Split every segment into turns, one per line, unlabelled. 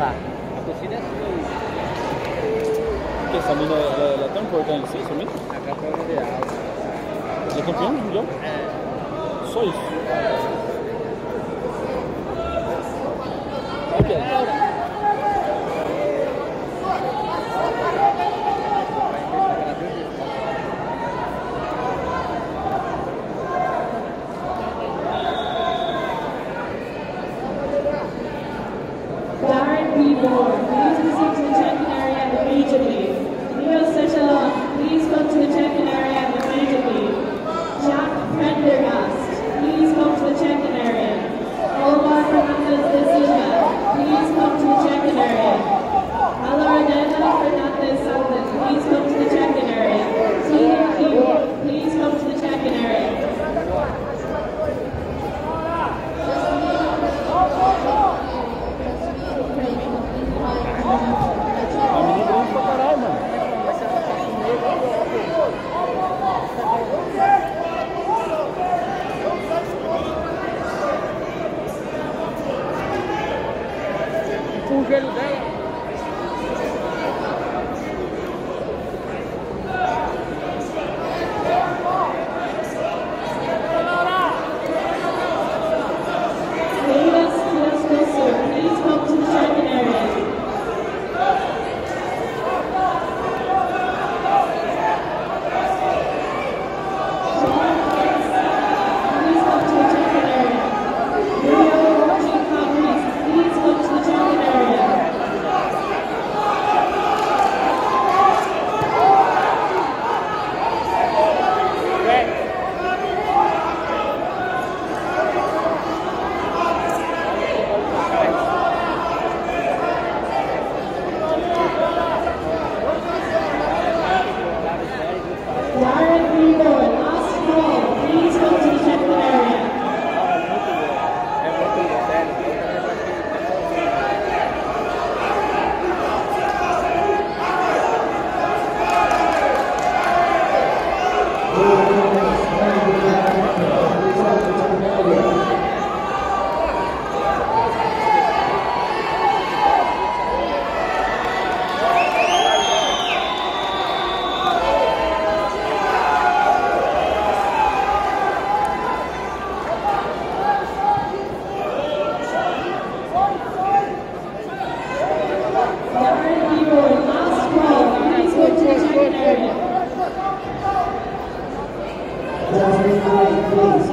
Tá. A torcida é sua.
Porque essa mina ela, é tão importante assim, sua mina?
A campeã mundial.
Ela é campeão campeã mundial?
É.
Só isso.
Olha. please come to the check-in area immediately. Leo you please come to the check-in
الجلد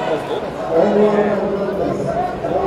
Thank
you.